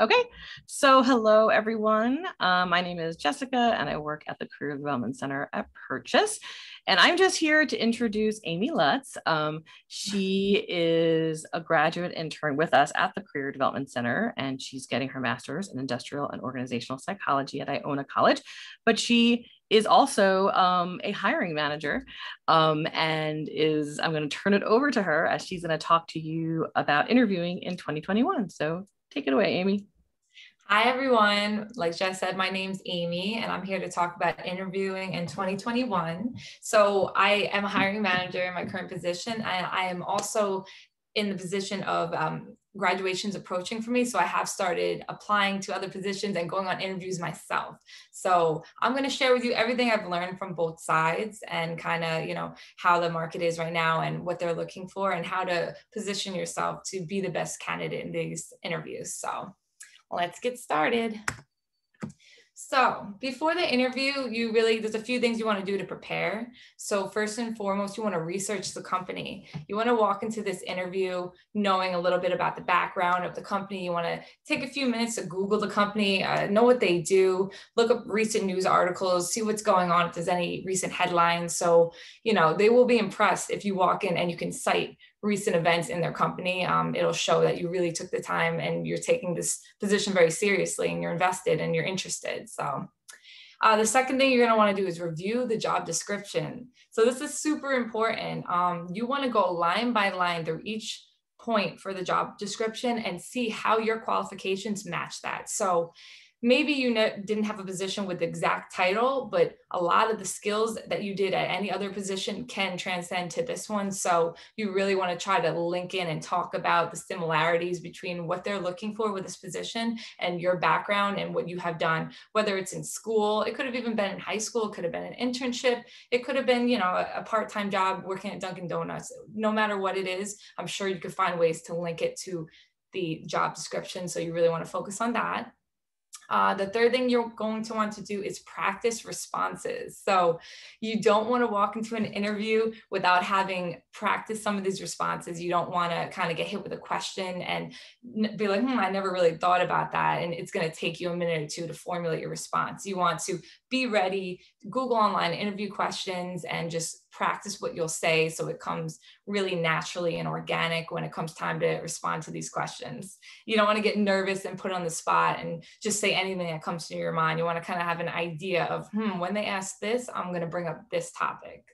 Okay, so hello everyone. Uh, my name is Jessica and I work at the Career Development Center at Purchase. And I'm just here to introduce Amy Lutz. Um, she is a graduate intern with us at the Career Development Center and she's getting her master's in industrial and organizational psychology at Iona College. But she is also um, a hiring manager um, and is i'm going to turn it over to her as she's going to talk to you about interviewing in 2021 so Take it away, Amy. Hi, everyone. Like Jess said, my name's Amy, and I'm here to talk about interviewing in 2021. So, I am a hiring manager in my current position, I am also in the position of um, graduations approaching for me. So, I have started applying to other positions and going on interviews myself. So, I'm going to share with you everything I've learned from both sides and kind of, you know, how the market is right now and what they're looking for and how to position yourself to be the best candidate in these interviews. So, let's get started. So before the interview, you really, there's a few things you want to do to prepare. So first and foremost, you want to research the company. You want to walk into this interview knowing a little bit about the background of the company. You want to take a few minutes to Google the company, uh, know what they do, look up recent news articles, see what's going on, if there's any recent headlines. So, you know, they will be impressed if you walk in and you can cite recent events in their company, um, it'll show that you really took the time and you're taking this position very seriously and you're invested and you're interested. So uh, the second thing you're going to want to do is review the job description. So this is super important. Um, you want to go line by line through each point for the job description and see how your qualifications match that. So maybe you ne- didn't have a position with the exact title, but a lot of the skills that you did at any other position can transcend to this one. So you really want to try to link in and talk about the similarities between what they're looking for with this position and your background and what you have done, whether it's in school, it could have even been in high school, it could have been an internship, it could have been, you know, a, a part-time job working at Dunkin' Donuts. No matter what it is, I'm sure you could find ways to link it to the job description. So you really want to focus on that. Uh, the third thing you're going to want to do is practice responses. So you don't want to walk into an interview without having practiced some of these responses. You don't want to kind of get hit with a question and be like, hmm, I never really thought about that. And it's going to take you a minute or two to formulate your response. You want to be ready, Google online interview questions, and just practice what you'll say so it comes really naturally and organic when it comes time to respond to these questions. You don't want to get nervous and put on the spot and just say anything that comes to your mind. You want to kind of have an idea of, hmm, when they ask this, I'm going to bring up this topic.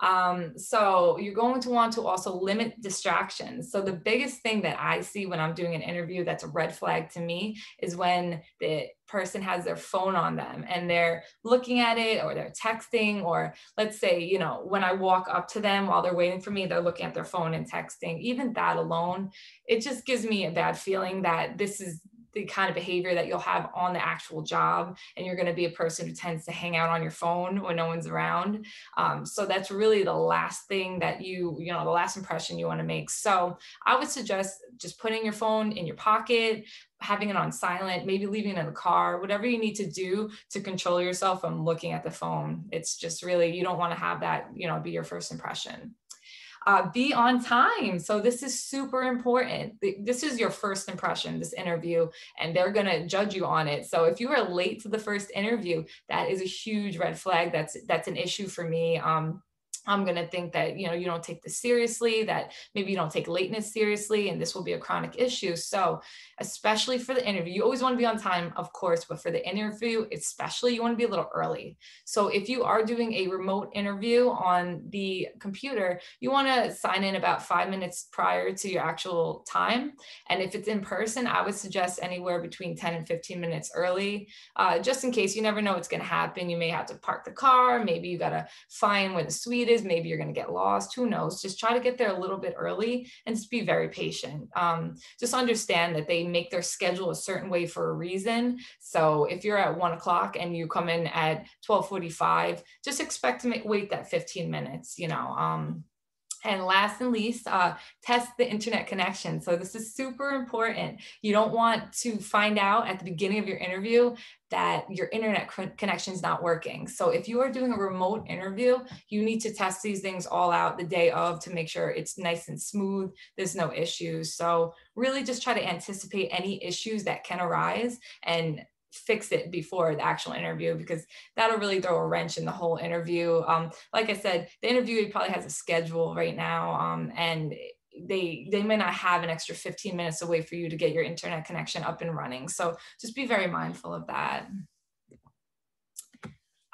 Um, so you're going to want to also limit distractions. So the biggest thing that I see when I'm doing an interview that's a red flag to me is when the person has their phone on them and they're looking at it or they're texting or let's say, you know, when I walk up to them while they're waiting for me, they're looking at their phone and texting. Even that alone, it just gives me a bad feeling that this is the kind of behavior that you'll have on the actual job and you're going to be a person who tends to hang out on your phone when no one's around. Um, so that's really the last thing that you you know the last impression you want to make. So i would suggest just putting your phone in your pocket having it on silent maybe leaving it in the car whatever you need to do to control yourself from looking at the phone. It's just really you don't want to have that you know be your first impression uh, be on time. So this is super important. This is your first impression, this interview, and they're going to judge you on it. So if you are late to the first interview, that is a huge red flag. That's that's an issue for me. Um, I'm going to think that, you know, you don't take this seriously, that maybe you don't take lateness seriously, and this will be a chronic issue. So, especially for the interview, you always want to be on time, of course, but for the interview, especially, you want to be a little early. So, if you are doing a remote interview on the computer, you want to sign in about five minutes prior to your actual time. And if it's in person, I would suggest anywhere between 10 and 15 minutes early, uh, just in case you never know what's going to happen. You may have to park the car, maybe you got to find where the suite is, maybe you're going to get lost. Who knows? Just try to get there a little bit early and just be very patient. Um, just understand that they make their schedule a certain way for a reason. So if you're at one o'clock and you come in at 1245, just expect to make, wait that 15 minutes, you know. Um, And last and least, uh, test the internet connection. So this is super important. You don't want to find out at the beginning of your interview that your internet connection is not working. So if you are doing a remote interview, you need to test these things all out the day of to make sure it's nice and smooth. There's no issues. So really just try to anticipate any issues that can arise and fix it before the actual interview because that'll really throw a wrench in the whole interview. Um, like I said, the interview probably has a schedule right now, um, and they they may not have an extra 15 minutes away for you to get your internet connection up and running. So just be very mindful of that.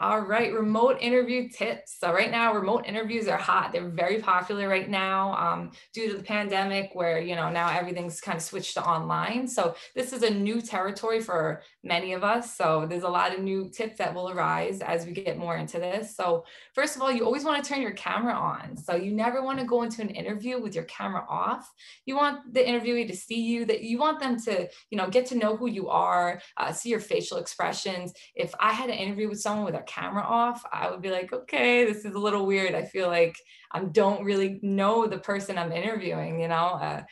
All right, remote interview tips. So right now, remote interviews are hot. They're very popular right now um, due to the pandemic, where you know now everything's kind of switched to online. So this is a new territory for many of us. So there's a lot of new tips that will arise as we get more into this. So first of all, you always want to turn your camera on. So you never want to go into an interview with your camera off. You want the interviewee to see you. That you want them to you know get to know who you are, uh, see your facial expressions. If I had an interview with someone with a camera off, I would be like, okay, this is a little weird. I feel like I don't really know the person I'm interviewing, you know? Uh,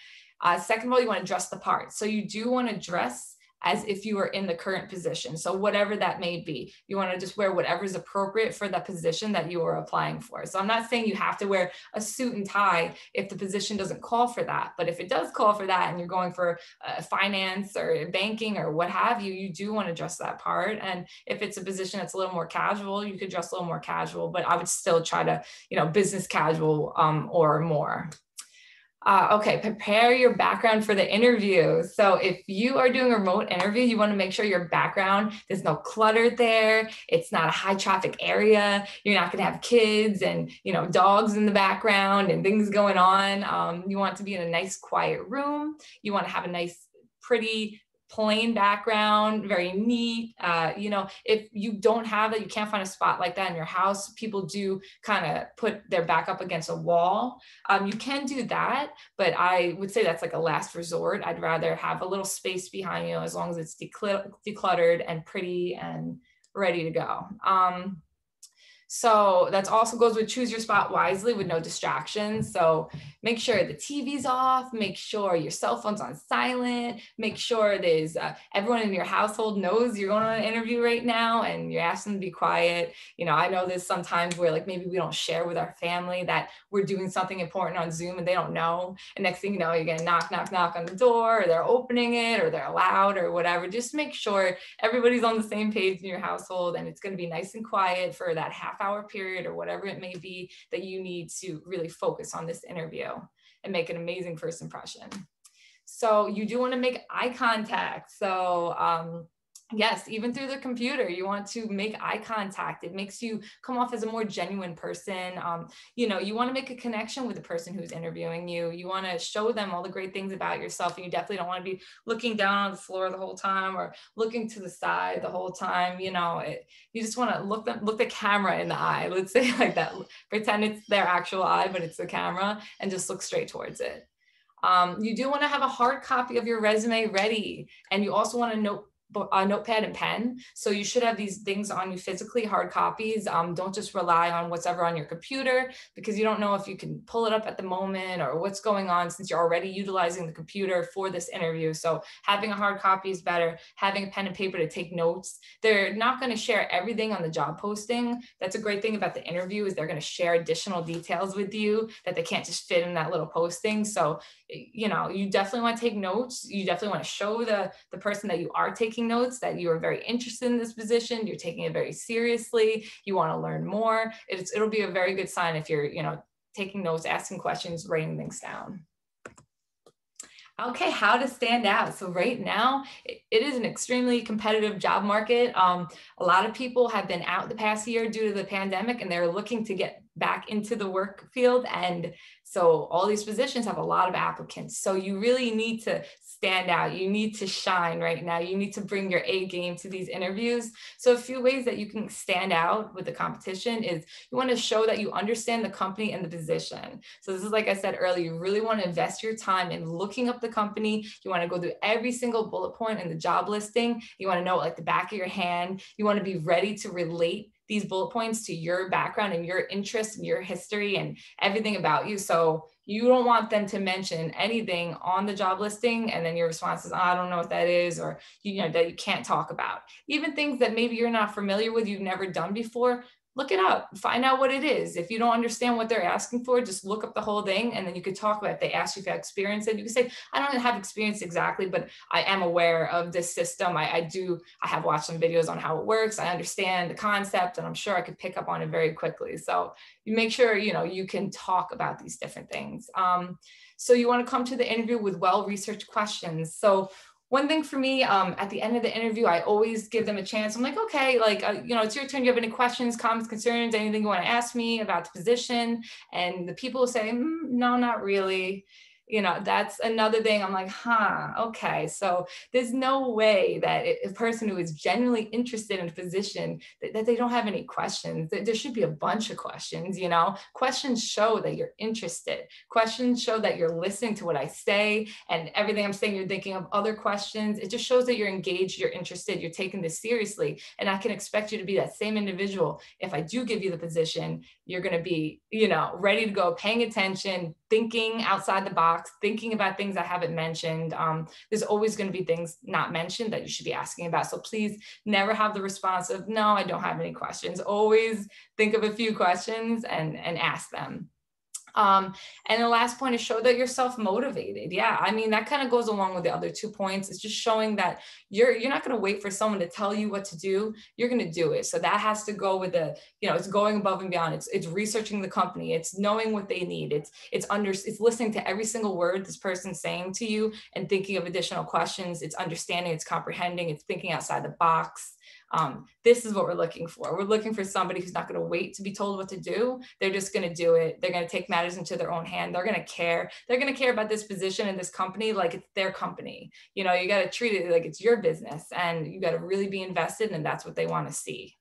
uh, second of all, you want to dress the part. So you do want to dress as if you were in the current position. So whatever that may be, you want to just wear whatever is appropriate for the position that you are applying for. So I'm not saying you have to wear a suit and tie if the position doesn't call for that. But if it does call for that and you're going for uh, finance or banking or what have you, you do want to dress that part. And if it's a position that's a little more casual, you could dress a little more casual, but I would still try to, you know, business casual um, or more. Uh, okay, prepare your background for the interview. So if you are doing a remote interview, you want to make sure your background, there's no clutter there. It's not a high traffic area. You're not going to have kids and, you know, dogs in the background and things going on. Um, you want to be in a nice quiet room. You want to have a nice, pretty plain background, very neat. Uh, you know, if you don't have that, you can't find a spot like that in your house. People do kind of put their back up against a wall. Um, you can do that, but I would say that's like a last resort. I'd rather have a little space behind you as long as it's decluttered and pretty and ready to go. Um, so that also goes with choose your spot wisely with no distractions. So make sure the TV's off, make sure your cell phone's on silent, make sure there's uh, everyone in your household knows you're going on an interview right now and you're asking them to be quiet. You know, I know there's sometimes where like maybe we don't share with our family that we're doing something important on Zoom and they don't know. And next thing you know, you're to knock, knock, knock on the door or they're opening it or they're loud or whatever. Just make sure everybody's on the same page in your household and it's going to be nice and quiet for that half hour period or whatever it may be that you need to really focus on this interview and make an amazing first impression. So you do want to make eye contact. So um, yes even through the computer you want to make eye contact. It makes you come off as a more genuine person. Um, you know you want to make a connection with the person who's interviewing you. You want to show them all the great things about yourself and you definitely don't want to be looking down on the floor the whole time or looking to the side the whole time you know it, you just want to look them look the camera in the eye let's say like that. Pretend it's their actual eye but it's the camera and just look straight towards it. Um, you do want to have a hard copy of your resume ready and you also want to note a notepad and pen. So you should have these things on you physically, hard copies. Um, don't just rely on what's ever on your computer because you don't know if you can pull it up at the moment or what's going on since you're already utilizing the computer for this interview. So having a hard copy is better. Having a pen and paper to take notes. They're not going to share everything on the job posting. That's a great thing about the interview is they're going to share additional details with you that they can't just fit in that little posting. So you know, you definitely want to take notes. You definitely want to show the the person that you are taking taking notes that you are very interested in this position you're taking it very seriously you want to learn more it's, it'll be a very good sign if you're you know taking notes asking questions writing things down Okay, how to stand out. So right now, it is an extremely competitive job market. Um, a lot of people have been out the past year due to the pandemic, and they're looking to get back into the work field. And so all these positions have a lot of applicants. So you really need to stand out. You need to shine right now. You need to bring your A game to these interviews. So, a few ways that you can stand out with the competition is you want to show that you understand the company and the position. So, this is like I said earlier, you really want to invest your time in looking up the company. You want to go through every single bullet point in the job listing. You want to know like the back of your hand. You want to be ready to relate these bullet points to your background and your interest and your history and everything about you. So you don't want them to mention anything on the job listing and then your response is, oh, I don't know what that is, or you know, that you can't talk about. Even things that maybe you're not familiar with, you've never done before, look it up, find out what it is. If you don't understand what they're asking for, just look up the whole thing and then you could talk about it. They ask you if you have experience and you can say, I don't have experience exactly, but I am aware of this system. I, I do, I have watched some videos on how it works. I understand the concept and I'm sure I could pick up on it very quickly. So you make sure, you know, you can talk about these different things. Um, so you want to come to the interview with well-researched questions. So one thing for me um, at the end of the interview i always give them a chance. I'm like okay like uh, you know it's your turn. You have any questions comments concerns anything you want to ask me about the position? And the people say mm, no not really you know that's another thing i'm like huh okay. So there's no way that a person who is genuinely interested in a position that, that, they don't have any questions there should be a bunch of questions you know? Questions show that you're interested. Questions show that you're listening to what i say and everything i'm saying you're thinking of other questions. It just shows that you're engaged you're interested you're taking this seriously and i can expect you to be that same individual if i do give you the position you're going to be you know ready to go paying attention thinking outside the box, thinking about things I haven't mentioned. Um, there's always going to be things not mentioned that you should be asking about. So please never have the response of, no, I don't have any questions. Always think of a few questions and, and ask them. Um, and the last point is show that you're self-motivated. Yeah, I mean that kind of goes along with the other two points. It's just showing that you're you're not going to wait for someone to tell you what to do. You're going to do it. So that has to go with the you know it's going above and beyond. It's it's researching the company. It's knowing what they need. It's it's under it's listening to every single word this person's saying to you and thinking of additional questions. It's understanding. It's comprehending. It's thinking outside the box um, this is what we're looking for. We're looking for somebody who's not going to wait to be told what to do. They're just going to do it. They're going to take matters into their own hand. They're going to care. They're going to care about this position and this company like it's their company. You know, you got to treat it like it's your business and you got to really be invested and that's what they want to see.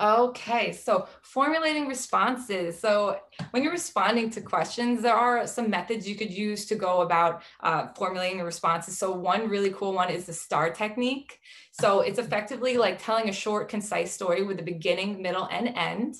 Okay, so formulating responses. So when you're responding to questions, there are some methods you could use to go about uh, formulating the responses. So one really cool one is the STAR technique. So it's effectively like telling a short, concise story with a beginning, middle, and end.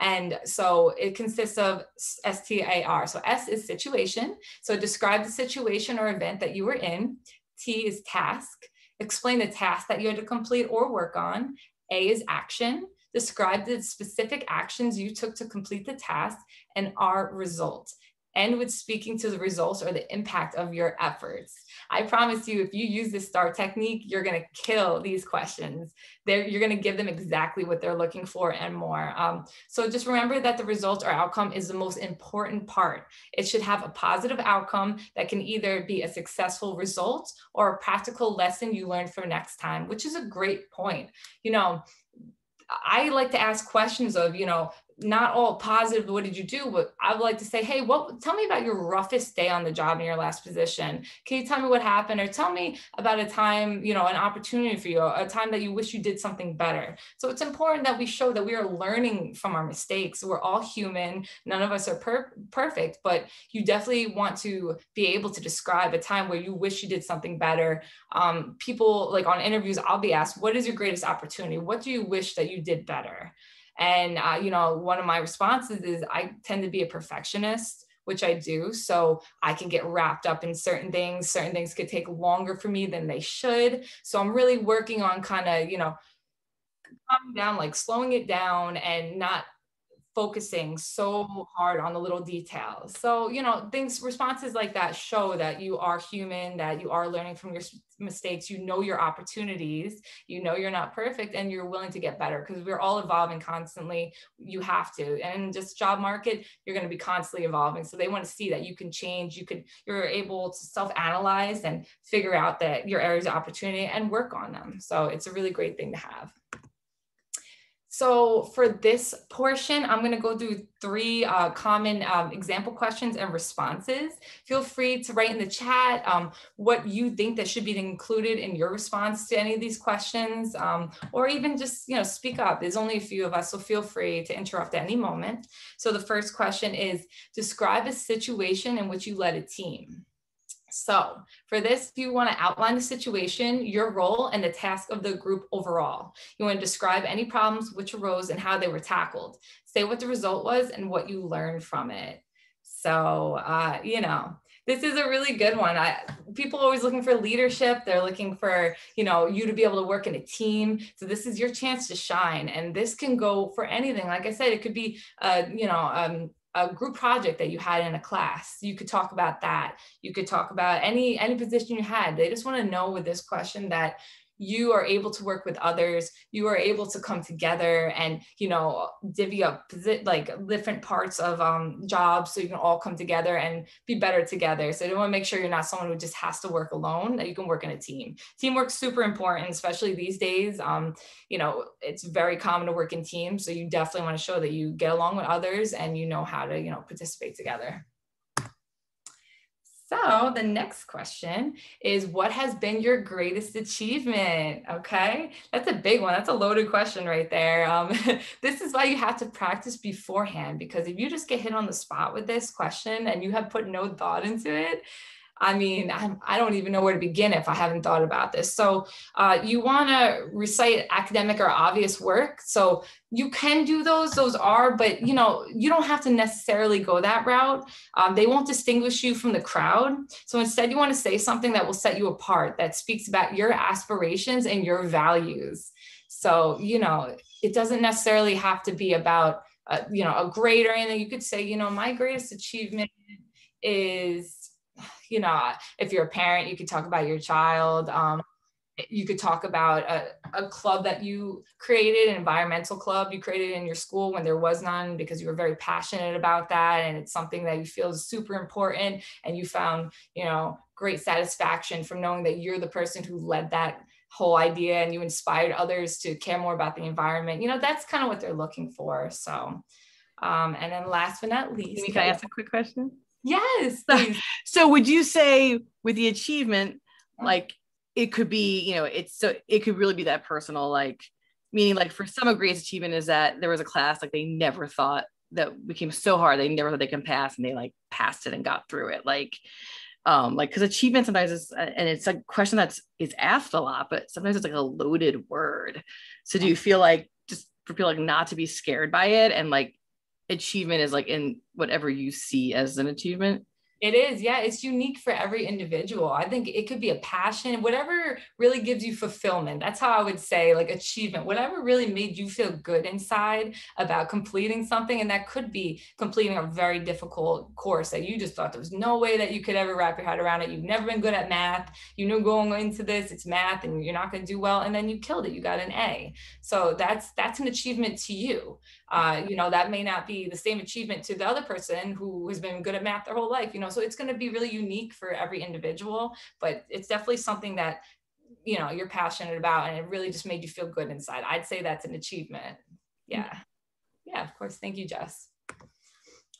And so it consists of STAR. So S is situation. So describe the situation or event that you were in. T is task. Explain the task that you had to complete or work on. A is action describe the specific actions you took to complete the task and R result. End with speaking to the results or the impact of your efforts. I promise you, if you use this STAR technique, you're going to kill these questions. They're, you're going to give them exactly what they're looking for and more. Um, so just remember that the result or outcome is the most important part. It should have a positive outcome that can either be a successful result or a practical lesson you learn for next time, which is a great point. You know, I like to ask questions of, you know, not all positive what did you do? But i would like to say hey what tell me about your roughest day on the job in your last position. Can you tell me what happened? Or tell me about a time you know an opportunity for you a time that you wish you did something better. So it's important that we show that we are learning from our mistakes. We're all human. None of us are per- perfect but you definitely want to be able to describe a time where you wish you did something better. Um, people like on interviews i'll be asked what is your greatest opportunity? What do you wish that you did better and, uh, you know, one of my responses is I tend to be a perfectionist, which I do. So I can get wrapped up in certain things. Certain things could take longer for me than they should. So I'm really working on kind of, you know, calming down, like slowing it down and not focusing so hard on the little details. So, you know, things, responses like that show that you are human, that you are learning from your mistakes, you know your opportunities, you know you're not perfect, and you're willing to get better because we're all evolving constantly. You have to. And just job market, you're going to be constantly evolving. So they want to see that you can change, you can, you're able to self-analyze and figure out that your areas of opportunity and work on them. So it's a really great thing to have. So for this portion, I'm going to go through three uh, common um, example questions and responses. Feel free to write in the chat um, what you think that should be included in your response to any of these questions, um, or even just you know speak up. There's only a few of us, so feel free to interrupt at any moment. So the first question is, describe a situation in which you led a team. So for this, you want to outline the situation, your role, and the task of the group overall. You want to describe any problems which arose and how they were tackled. Say what the result was and what you learned from it. So, uh, you know, this is a really good one. I, people always looking for leadership. They're looking for, you know, you to be able to work in a team. So this is your chance to shine. And this can go for anything. Like I said, it could be, uh, you know, um, a group project that you had in a class. You could talk about that. You could talk about any any position you had. They just want to know with this question that you are able to work with others. You are able to come together and you know divvy up like different parts of um, jobs so you can all come together and be better together. So you want to make sure you're not someone who just has to work alone that you can work in a team. Teamwork's super important especially these days. Um, you know it's very common to work in teams so you definitely want to show that you get along with others and you know how to you know participate together so the next question is what has been your greatest achievement? Okay, that's a big one. That's a loaded question right there. Um, this is why you have to practice beforehand because if you just get hit on the spot with this question and you have put no thought into it, I mean, I'm, I do not even know where to begin if I haven't thought about this. So, uh, you want to recite academic or obvious work. So, you can do those, those are, but you know, you don't have to necessarily go that route. Um, they won't distinguish you from the crowd. So, instead, you want to say something that will set you apart, that speaks about your aspirations and your values. So, you know, it doesn't necessarily have to be about, uh, you know, a grade or anything. You could say, you know, my greatest achievement is you know, if you're a parent, you could talk about your child. Um, you could talk about a, a club that you created, an environmental club you created in your school when there was none because you were very passionate about that. And it's something that you feel is super important. And you found, you know, great satisfaction from knowing that you're the person who led that whole idea and you inspired others to care more about the environment. You know, that's kind of what they're looking for. So, um, and then last but not least, can I ask a quick question? Yes. so would you say with the achievement, like it could be, you know, it's so it could really be that personal, like meaning like for some of greatest achievement is that there was a class like they never thought that became so hard they never thought they can pass and they like passed it and got through it. Like um like because achievement sometimes is and it's a question that's is asked a lot but sometimes it's like a loaded word. So do you feel like just for people like not to be scared by it and like achievement is like in whatever you see as an achievement it is, yeah. It's unique for every individual. I think it could be a passion, whatever really gives you fulfillment. That's how I would say, like achievement, whatever really made you feel good inside about completing something. And that could be completing a very difficult course that you just thought there was no way that you could ever wrap your head around it. You've never been good at math. You knew going into this, it's math and you're not going to do well. And then you killed it. You got an A. So that's that's an achievement to you. Uh, you know, that may not be the same achievement to the other person who has been good at math their whole life, you know, so it's going to be really unique for every individual, but it's definitely something that, you know, you're passionate about and it really just made you feel good inside. I'd say that's an achievement. Yeah. Yeah, of course. Thank you, Jess.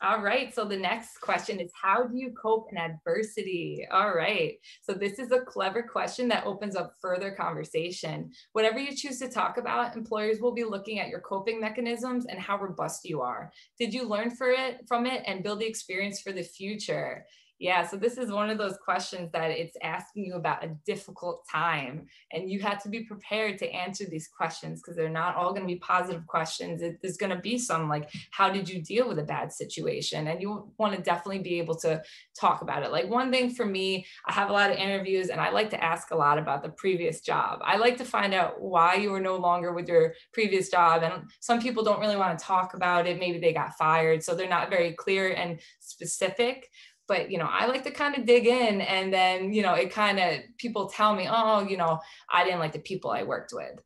All right. So the next question is How do you cope in adversity? All right. So this is a clever question that opens up further conversation. Whatever you choose to talk about, employers will be looking at your coping mechanisms and how robust you are. Did you learn for it from it and build the experience for the future? Yeah, so this is one of those questions that it's asking you about a difficult time, and you have to be prepared to answer these questions because they're not all going to be positive questions. It, there's going to be some like, how did you deal with a bad situation? And you want to definitely be able to talk about it. Like, one thing for me, I have a lot of interviews and I like to ask a lot about the previous job. I like to find out why you were no longer with your previous job. And some people don't really want to talk about it. Maybe they got fired, so they're not very clear and specific but you know i like to kind of dig in and then you know it kind of people tell me oh you know i didn't like the people i worked with.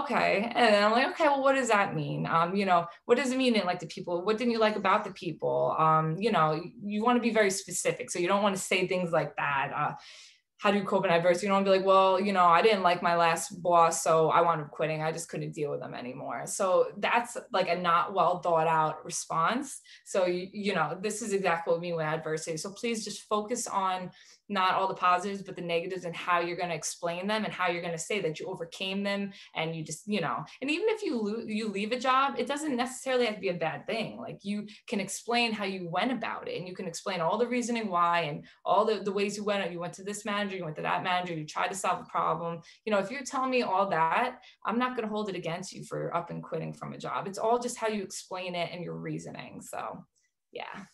Okay and i'm like okay well what does that mean? Um you know what does it mean like the people? What didn't you like about the people? Um you know you want to be very specific so you don't want to say things like that uh how do you cope in adversity? You don't be like, well, you know, I didn't like my last boss, so I wound up quitting. I just couldn't deal with them anymore. So that's like a not well thought out response. So you, you know, this is exactly what we mean with adversity. So please just focus on not all the positives but the negatives and how you're going to explain them and how you're going to say that you overcame them and you just you know and even if you lo- you leave a job it doesn't necessarily have to be a bad thing. Like you can explain how you went about it and you can explain all the reasoning why and all the, the ways you went out. You went to this manager you went to that manager you tried to solve a problem. You know if you're telling me all that i'm not going to hold it against you for up and quitting from a job. It's all just how you explain it and your reasoning. So yeah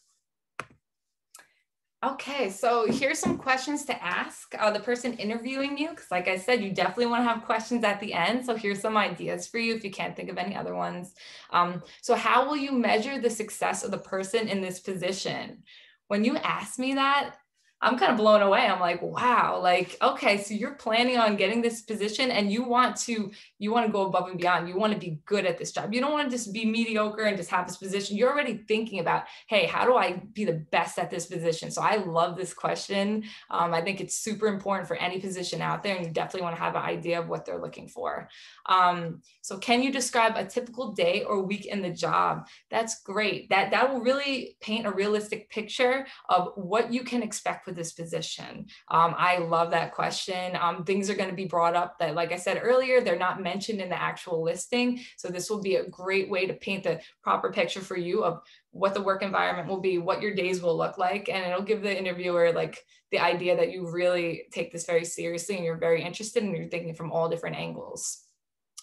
Okay, so here's some questions to ask uh, the person interviewing you, because like I said, you definitely want to have questions at the end. So here's some ideas for you if you can't think of any other ones. Um, so how will you measure the success of the person in this position? When you ask me that, I'm kind of blown away. I'm like, wow, like, okay, so you're planning on getting this position and you want to, you want to go above and beyond. You want to be good at this job. You don't want to just be mediocre and just have this position. You're already thinking about, hey, how do I be the best at this position? So I love this question. Um, I think it's super important for any position out there, and you definitely want to have an idea of what they're looking for. Um, so can you describe a typical day or week in the job? That's great. That that will really paint a realistic picture of what you can expect with this position. Um, I love that question. Um, things are going to be brought up that, like I said earlier, they're not mentioned in the actual listing. So this will be a great way to paint the proper picture for you of what the work environment will be, what your days will look like, and it'll give the interviewer like the idea that you really take this very seriously and you're very interested and you're thinking from all different angles.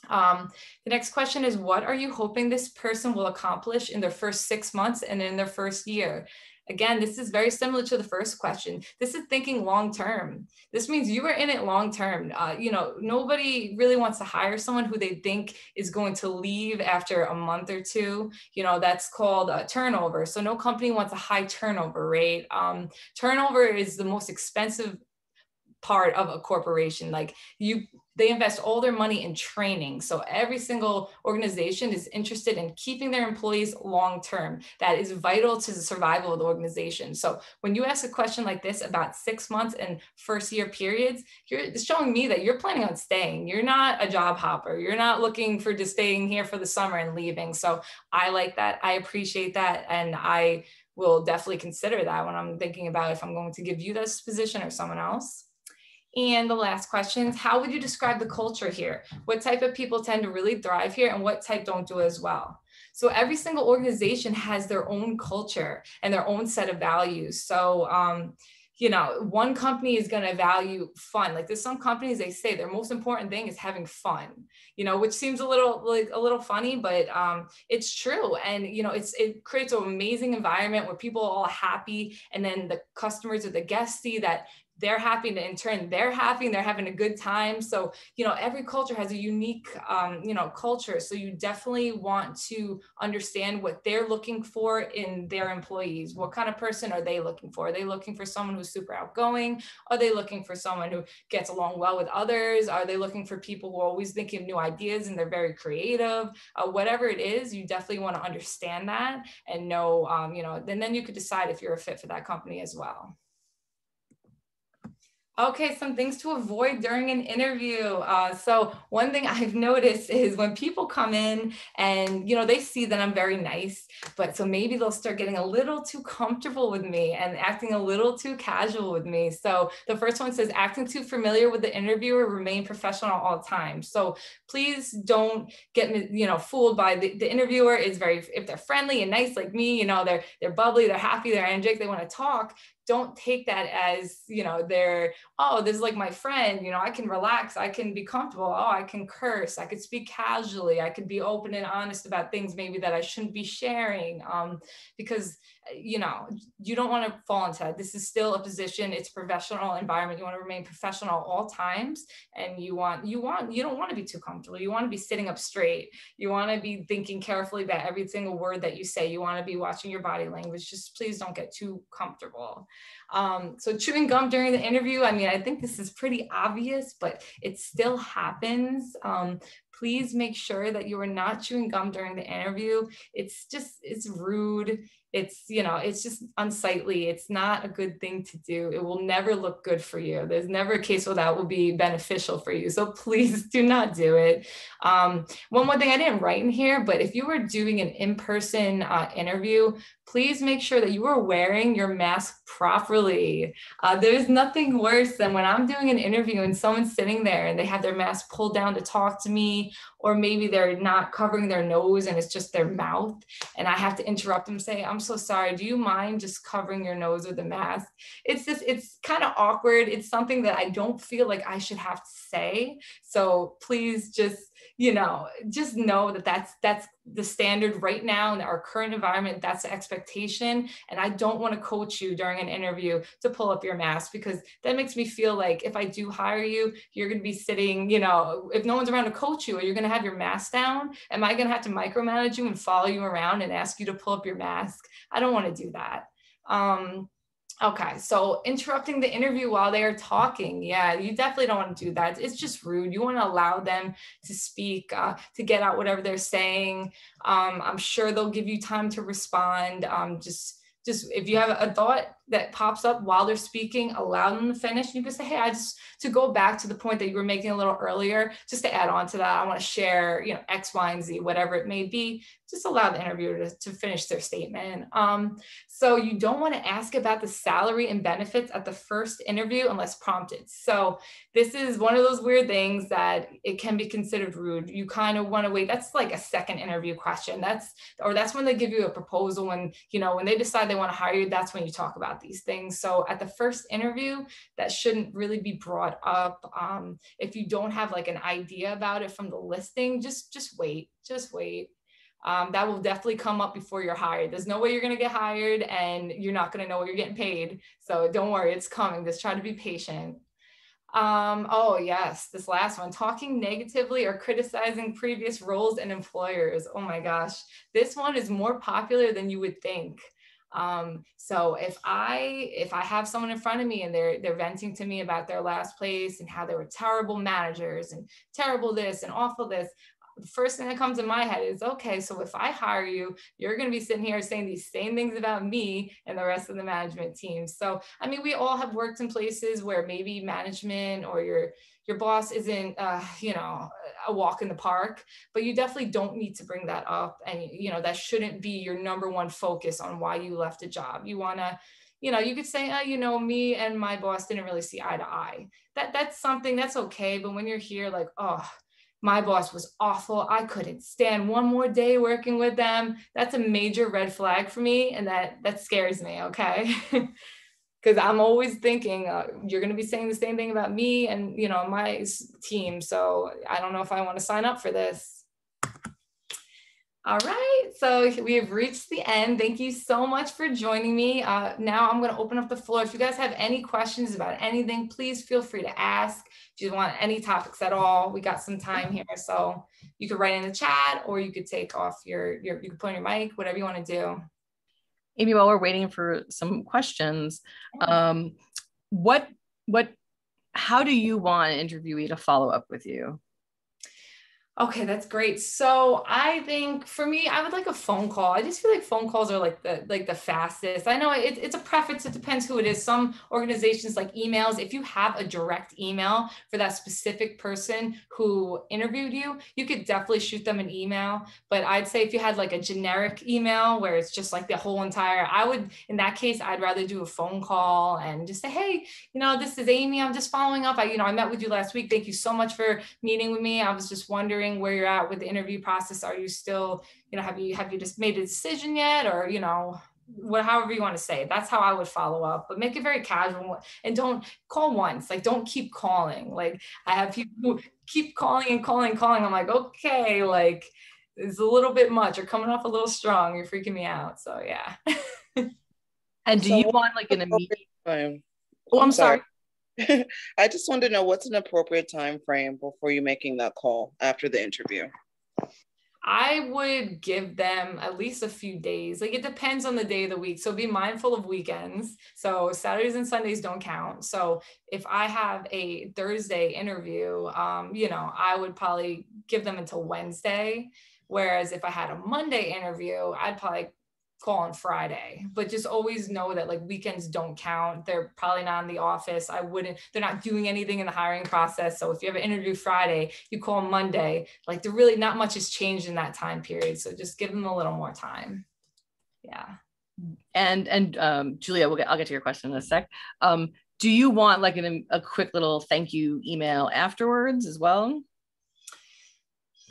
Um, the next question is what are you hoping this person will accomplish in their first six months and in their first year? Again, this is very similar to the first question. This is thinking long term. This means you are in it long term. Uh, you know, nobody really wants to hire someone who they think is going to leave after a month or two. You know, that's called turnover. So no company wants a high turnover rate. Um, turnover is the most expensive part of a corporation. Like you, they invest all their money in training. So every single organization is interested in keeping their employees long term. That is vital to the survival of the organization. So when you ask a question like this about six months and first year periods, you're showing me that you're planning on staying. You're not a job hopper. You're not looking for just staying here for the summer and leaving. So I like that. I appreciate that. And I will definitely consider that when I'm thinking about if I'm going to give you this position or someone else. And the last question is how would you describe the culture here? What type of people tend to really thrive here and what type don't do as well? So every single organization has their own culture and their own set of values. So, um, you know, one company is going to value fun. Like there's some companies they say their most important thing is having fun. You know, which seems a little like a little funny, but um, it's true. And you know, it's it creates an amazing environment where people are all happy, and then the customers or the guests see that they're happy and in turn they're happy and they're having a good time. So you know every culture has a unique um, you know culture. So you definitely want to understand what they're looking for in their employees. What kind of person are they looking for? Are they looking for someone who's super outgoing? Are they looking for someone who gets along well with others? Are they looking for people who are always thinking of new ideas and they're very creative? Uh, whatever it is you definitely want to understand that and know um, you know and then you could decide if you're a fit for that company as well Okay, some things to avoid during an interview. Uh, so one thing I've noticed is when people come in and you know they see that I'm very nice, but so maybe they'll start getting a little too comfortable with me and acting a little too casual with me. So the first one says acting too familiar with the interviewer, remain professional all the time. So please don't get you know fooled by the, the interviewer is very if they're friendly and nice like me, you know they're they're bubbly, they're happy, they're energetic, they want to talk don't take that as you know they're oh this is like my friend you know i can relax i can be comfortable oh i can curse i could speak casually i could be open and honest about things maybe that i shouldn't be sharing. Um, because you know, you don't want to fall into that. This is still a position. It's a professional environment. You want to remain professional all times. And you want, you want, you don't want to be too comfortable. You want to be sitting up straight. You want to be thinking carefully about every single word that you say. You want to be watching your body language. Just please don't get too comfortable. Um, so chewing gum during the interview, I mean, I think this is pretty obvious, but it still happens. Um, please make sure that you are not chewing gum during the interview. It's just, it's rude. It's you know it's just unsightly. It's not a good thing to do. It will never look good for you. There's never a case where that will be beneficial for you. So please do not do it. Um, one more thing i didn't write in here but if you were doing an in-person uh, interview please make sure that you are wearing your mask properly. Uh, there's nothing worse than when I'm doing an interview and someone's sitting there and they have their mask pulled down to talk to me, or maybe they're not covering their nose and it's just their mouth. And I have to interrupt them, say, I'm so sorry. Do you mind just covering your nose with a mask? It's just, it's kind of awkward. It's something that I don't feel like I should have to say. So please just you know just know that that's that's the standard right now in our current environment. That's the expectation. And i don't want to coach you during an interview to pull up your mask because that makes me feel like if i do hire you you're going to be sitting you know if no one's around to coach you or you're going to have your mask down? Am i going to have to micromanage you and follow you around and ask you to pull up your mask? I don't want to do that. Um, Okay, so interrupting the interview while they are talking. Yeah, you definitely don't want to do that. It's just rude. You want to allow them to speak, uh, to get out whatever they're saying. Um, I'm sure they'll give you time to respond. Um, just, just if you have a thought that pops up while they're speaking, allow them to finish. You can say, "Hey, I just to go back to the point that you were making a little earlier, just to add on to that, I want to share, you know, X, Y, and Z, whatever it may be. Just allow the interviewer to, to finish their statement. Um, so you don't want to ask about the salary and benefits at the first interview unless prompted. So this is one of those weird things that it can be considered rude. You kind of want to wait. That's like a second interview question. That's or that's when they give you a proposal. When you know when they decide they want to hire you, that's when you talk about these things. So at the first interview, that shouldn't really be brought up. Um, if you don't have like an idea about it from the listing, just just wait, just wait. Um, that will definitely come up before you're hired. There's no way you're going to get hired and you're not going to know what you're getting paid. So don't worry, it's coming. Just try to be patient. Um, oh, yes, this last one talking negatively or criticizing previous roles and employers. Oh my gosh, this one is more popular than you would think. Um, so if I if I have someone in front of me and they're they're venting to me about their last place and how they were terrible managers and terrible this and awful this, the first thing that comes in my head is okay, so if I hire you, you're going to be sitting here saying these same things about me and the rest of the management team. So, I mean, we all have worked in places where maybe management or your your boss isn't uh, you know a walk in the park but you definitely don't need to bring that up and you know that shouldn't be your number one focus on why you left a job you want to you know you could say oh, you know me and my boss didn't really see eye to eye that that's something that's okay but when you're here like oh my boss was awful. I couldn't stand one more day working with them. That's a major red flag for me, and that that scares me. Okay, because I'm always thinking uh, you're going to be saying the same thing about me and you know my team. So I don't know if I want to sign up for this. All right, so we have reached the end. Thank you so much for joining me. Uh, now I'm going to open up the floor. If you guys have any questions about anything, please feel free to ask. If you want any topics at all, we got some time here, so you could write in the chat or you could take off your your you could put on your mic, whatever you want to do. Amy, while we're waiting for some questions, um, what what how do you want an interviewee to follow up with you? Okay, that's great. So I think for me, I would like a phone call. I just feel like phone calls are like the like the fastest. I know it, it's a preference. It depends who it is. Some organizations like emails. If you have a direct email for that specific person who interviewed you, you could definitely shoot them an email. But I'd say if you had like a generic email where it's just like the whole entire, I would in that case I'd rather do a phone call and just say, hey, you know, this is Amy. I'm just following up. I you know I met with you last week. Thank you so much for meeting with me. I was just wondering wondering where you're at with the interview process. Are you still, you know, have you have you just made a decision yet, or you know, what however you want to say that's how i would follow up. But make it very casual and don't call once. Like don't keep calling. Like i have people who keep calling and calling and calling. I'm like okay like it's a little bit much. You're coming off a little strong. You're freaking me out. So yeah. And do so you want like an immediate time. Oh i'm sorry. sorry. I just wanted to know what's an appropriate time frame before you making that call after the interview. I would give them at least a few days. Like it depends on the day of the week. So be mindful of weekends. So Saturdays and Sundays don't count. So if I have a Thursday interview, um, you know, I would probably give them until Wednesday. Whereas if I had a Monday interview, I'd probably call on Friday, but just always know that like weekends don't count. They're probably not in the office. I wouldn't, they're not doing anything in the hiring process. So if you have an interview Friday, you call Monday, like there really not much has changed in that time period. So just give them a little more time. Yeah. And, and um, Julia, we'll get, I'll get to your question in a sec. Um, do you want like an, a quick little thank you email afterwards as well?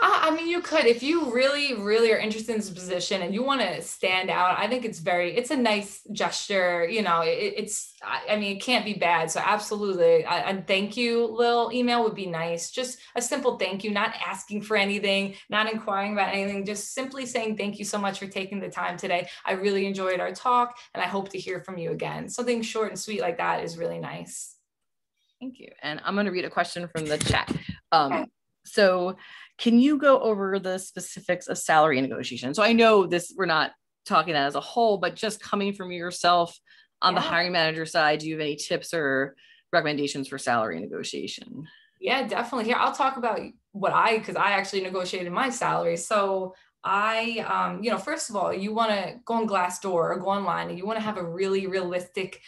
I mean, you could if you really, really are interested in this position and you want to stand out. I think it's very, it's a nice gesture. You know, it, it's, I mean, it can't be bad. So absolutely, a thank you little email would be nice. Just a simple thank you, not asking for anything, not inquiring about anything, just simply saying thank you so much for taking the time today. I really enjoyed our talk, and I hope to hear from you again. Something short and sweet like that is really nice. Thank you. And I'm going to read a question from the chat. Um, okay. So can you go over the specifics of salary negotiation? So I know this, we're not talking that as a whole, but just coming from yourself on yeah. the hiring manager side, do you have any tips or recommendations for salary negotiation? Yeah, definitely. Here, I'll talk about what I, because I actually negotiated my salary. So I, um, you know, first of all, you want to go on Glassdoor or go online and you want to have a really realistic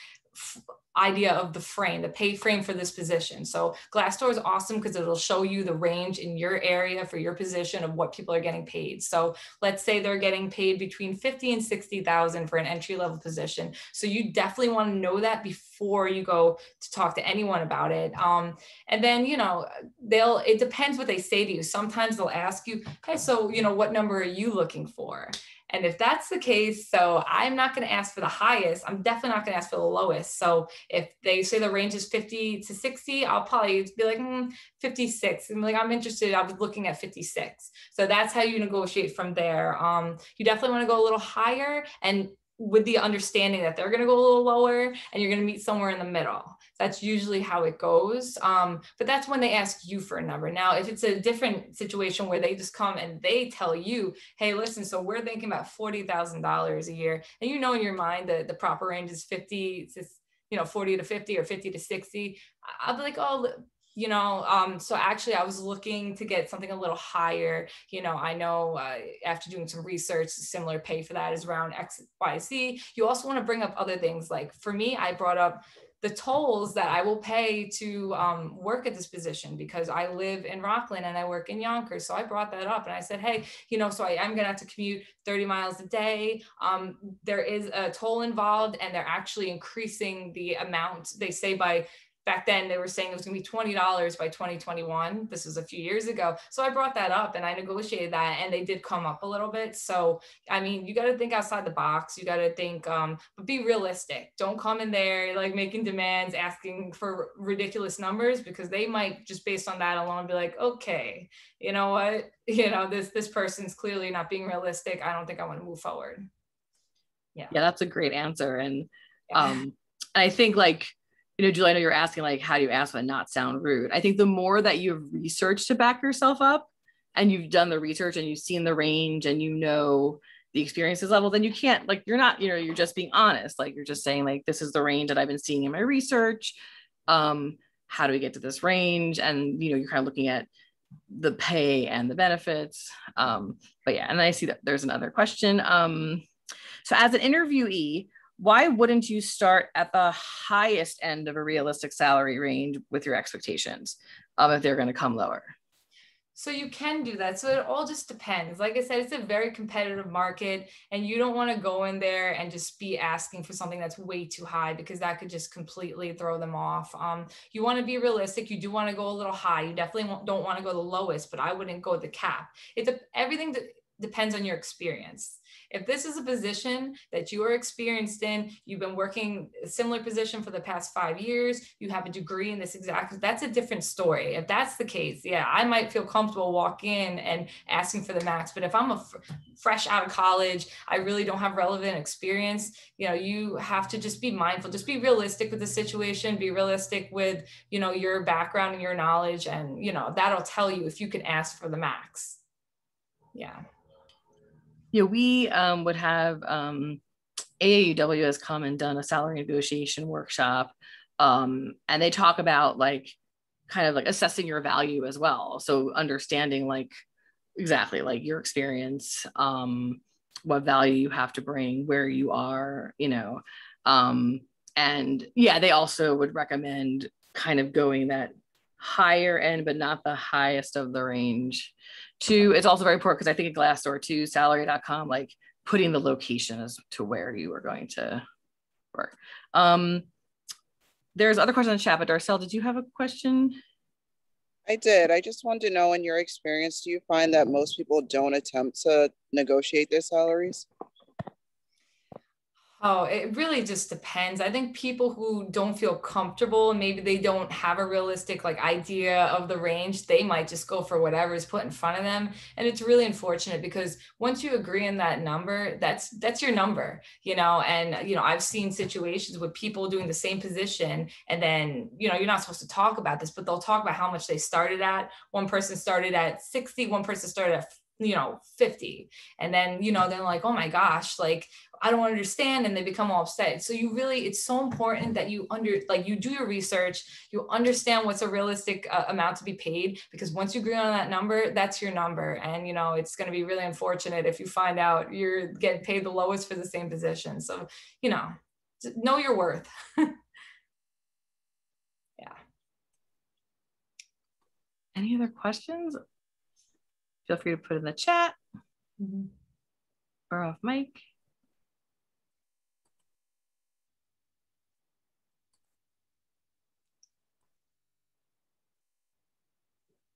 idea of the frame, the pay frame for this position. So Glassdoor is awesome because it'll show you the range in your area for your position of what people are getting paid. So let's say they're getting paid between 50 and 60,000 for an entry level position. So you definitely want to know that before you go to talk to anyone about it. Um, and then, you know, they'll, it depends what they say to you. Sometimes they'll ask you, hey, so, you know, what number are you looking for? And if that's the case, so I'm not going to ask for the highest. I'm definitely not going to ask for the lowest. So if they say the range is 50 to 60, I'll probably be like mm, 56. And like, I'm interested. I was looking at 56. So that's how you negotiate from there. Um, you definitely want to go a little higher and with the understanding that they're going to go a little lower and you're going to meet somewhere in the middle. That's usually how it goes. Um, but that's when they ask you for a number. Now, if it's a different situation where they just come and they tell you, hey, listen, so we're thinking about $40,000 a year. And you know in your mind that the proper range is 50 to, you know, 40 to 50 or 50 to 60. I'll be like, oh, you know um, so actually i was looking to get something a little higher you know i know uh, after doing some research similar pay for that is around x y z you also want to bring up other things like for me i brought up the tolls that I will pay to um, work at this position because I live in Rockland and I work in Yonkers. So I brought that up and I said, hey, you know, so I am going to have to commute 30 miles a day. Um, there is a toll involved and they're actually increasing the amount they say by back then they were saying it was going to be $20 by 2021 this was a few years ago. So i brought that up and i negotiated that and they did come up a little bit. So i mean you got to think outside the box. You got to think um, but be realistic. Don't come in there like making demands asking for ridiculous numbers because they might just based on that alone be like okay you know what? You know this this person's clearly not being realistic. I don't think i want to move forward. Yeah. Yeah that's a great answer and um i think like you know, Julie, I know you're asking like, how do you ask but not sound rude? I think the more that you've researched to back yourself up and you've done the research and you've seen the range and you know the experiences level, then you can't like you're not, you know, you're just being honest. Like you're just saying, like, this is the range that I've been seeing in my research. Um, how do we get to this range? And you know, you're kind of looking at the pay and the benefits. Um, but yeah, and I see that there's another question. Um, so as an interviewee, why wouldn't you start at the highest end of a realistic salary range with your expectations um, if they're going to come lower? So you can do that. So it all just depends. Like I said, it's a very competitive market, and you don't want to go in there and just be asking for something that's way too high because that could just completely throw them off. Um, you want to be realistic. You do want to go a little high. You definitely don't want to go the lowest, but I wouldn't go the cap. It's a, everything depends on your experience. If this is a position that you are experienced in, you've been working a similar position for the past five years, you have a degree in this exact, that's a different story. If that's the case, yeah, I might feel comfortable walking in and asking for the max. But if I'm a f- fresh out of college, I really don't have relevant experience, you know, you have to just be mindful, just be realistic with the situation, be realistic with, you know, your background and your knowledge. And, you know, that'll tell you if you can ask for the max. Yeah. Yeah, we um, would have um, AAUW has come and done a salary negotiation workshop, um, and they talk about like kind of like assessing your value as well. So understanding like exactly like your experience, um, what value you have to bring, where you are, you know, um, and yeah, they also would recommend kind of going that higher end, but not the highest of the range. Two, it's also very important because I think at Glassdoor too, salary.com, like putting the location as to where you are going to work. Um, there's other questions in the chat, but Darcel, did you have a question? I did. I just wanted to know in your experience, do you find that most people don't attempt to negotiate their salaries? Oh, it really just depends. I think people who don't feel comfortable, maybe they don't have a realistic like idea of the range, they might just go for whatever is put in front of them. And it's really unfortunate because once you agree on that number, that's that's your number, you know. And you know, I've seen situations with people doing the same position, and then you know, you're not supposed to talk about this, but they'll talk about how much they started at. One person started at 60, one person started at you know 50 and then you know they're like oh my gosh like I don't understand and they become all upset. So you really, it's so important that you under, like you do your research, you understand what's a realistic uh, amount to be paid because once you agree on that number, that's your number. And, you know, it's going to be really unfortunate if you find out you're getting paid the lowest for the same position. So, you know, know your worth. yeah. Any other questions? Feel free to put in the chat mm-hmm. or off mic.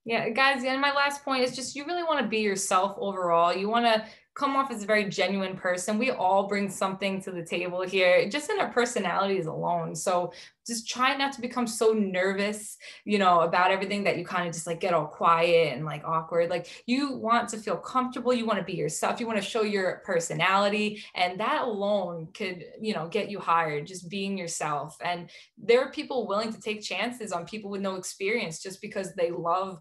Yeah, guys, and my last point is just you really want to be yourself overall. You want to come off as a very genuine person. We all bring something to the table here, just in our personalities alone. So just try not to become so nervous, you know, about everything that you kind of just like get all quiet and like awkward. Like you want to feel comfortable, you want to be yourself, you want to show your personality, and that alone could, you know, get you hired, just being yourself. And there are people willing to take chances on people with no experience just because they love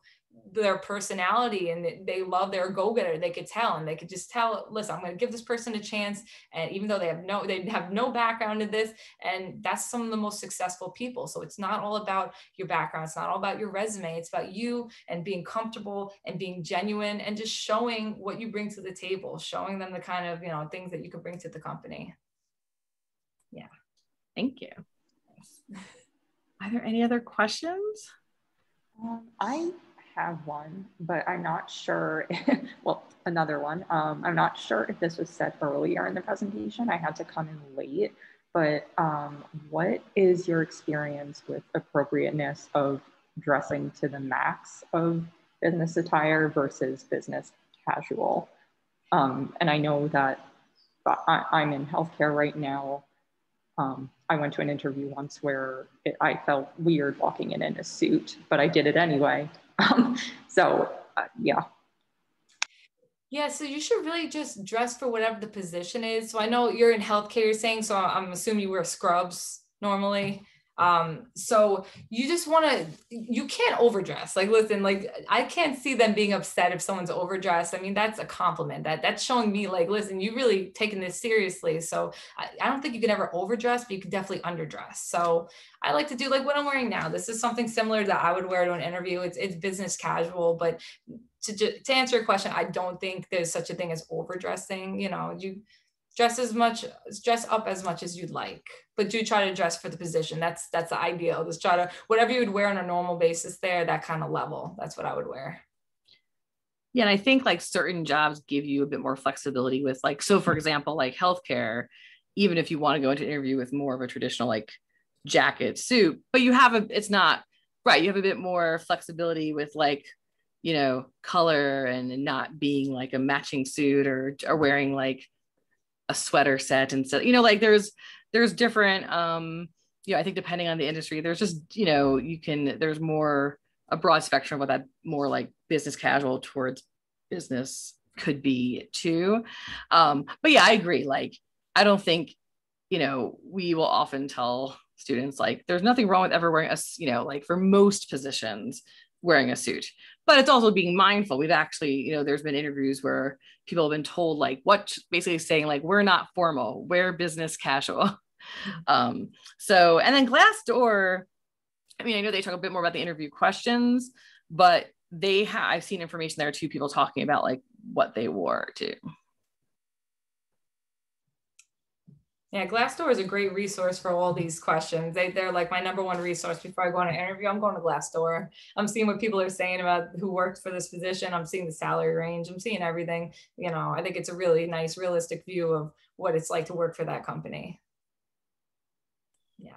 their personality and they love their go-getter they could tell and they could just tell listen i'm going to give this person a chance and even though they have no they have no background in this and that's some of the most successful people. So it's not all about your background it's not all about your resume it's about you and being comfortable and being genuine and just showing what you bring to the table showing them the kind of you know things that you could bring to the company. Yeah. Thank you. Are there any other questions? Um, I have one, but I'm not sure. well, another one. Um, I'm not sure if this was said earlier in the presentation. I had to come in late, but um, what is your experience with appropriateness of dressing to the max of business attire versus business casual? Um, and I know that I, am in healthcare right now. Um, I went to an interview once where it, I felt weird walking in in a suit, but I did it anyway. Um, so uh, yeah. Yeah, so you should really just dress for whatever the position is. So I know you're in healthcare, you're saying, so I'm assuming you wear scrubs normally. Um, so you just want to, you can't overdress. Like, listen, like I can't see them being upset if someone's overdressed. I mean, that's a compliment. That that's showing me, like, listen, you really taking this seriously. So I, I don't think you can ever overdress, but you can definitely underdress. So I like to do like what I'm wearing now. This is something similar that I would wear to an interview. It's it's business casual, but to to answer your question, I don't think there's such a thing as overdressing. You know, you dress as much dress up as much as you'd like but do try to dress for the position. That's that's the ideal. Just try to whatever you would wear on a normal basis there that kind of level. That's what i would wear. Yeah and i think like certain jobs give you a bit more flexibility with like so for example like healthcare even if you want to go into an interview with more of a traditional like jacket suit but you have a it's not right you have a bit more flexibility with like you know color and not being like a matching suit or or wearing like a sweater set and so you know like there's there's different um you know i think depending on the industry there's just you know you can there's more a broad spectrum of what that more like business casual towards business could be too. Um but yeah i agree. Like i don't think you know we will often tell students like there's nothing wrong with ever wearing a you know like for most positions wearing a suit. But it's also being mindful. We've actually you know there's been interviews where people have been told like what basically saying like we're not formal we're business casual. Um so and then glassdoor i mean i know they talk a bit more about the interview questions but they have i've seen information there too people talking about like what they wore too Yeah, Glassdoor is a great resource for all these questions. They, they're like my number one resource before I go on an interview. I'm going to Glassdoor. I'm seeing what people are saying about who worked for this position. I'm seeing the salary range. I'm seeing everything. You know, I think it's a really nice, realistic view of what it's like to work for that company. Yeah.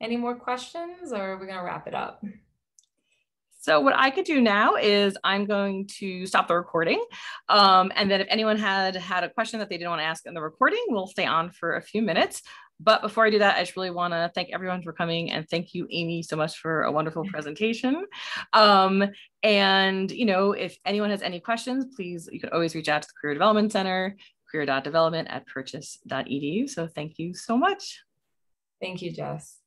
Any more questions or are we going to wrap it up? So what I could do now is I'm going to stop the recording. Um, and then if anyone had had a question that they didn't want to ask in the recording, we'll stay on for a few minutes. But before I do that, I just really want to thank everyone for coming and thank you, Amy, so much for a wonderful presentation. Um, and, you know, if anyone has any questions, please, you can always reach out to the Career Development Center, career.development at purchase.edu. So thank you so much. Thank you, Jess.